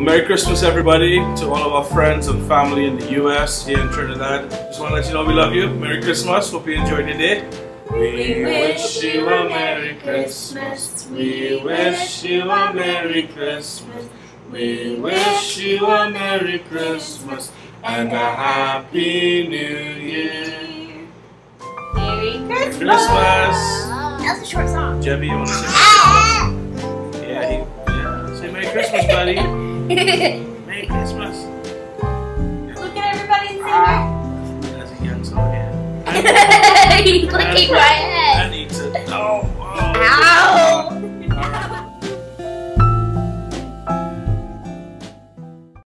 Well, Merry Christmas, everybody, to all of our friends and family in the U.S. here in Trinidad. Just want to let you know we love you. Merry Christmas. Hope you enjoyed your day. We wish you a Merry Christmas. We wish you a Merry Christmas. We wish you a Merry Christmas and a Happy New Year. Merry Christmas. Christmas. That was a short song. Jebby, you want to say? Ah. Yeah, he, yeah. Say Merry Christmas, buddy. Merry Christmas. Look at everybody and That's a young song, yeah. sing it. He's looking right